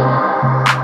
Música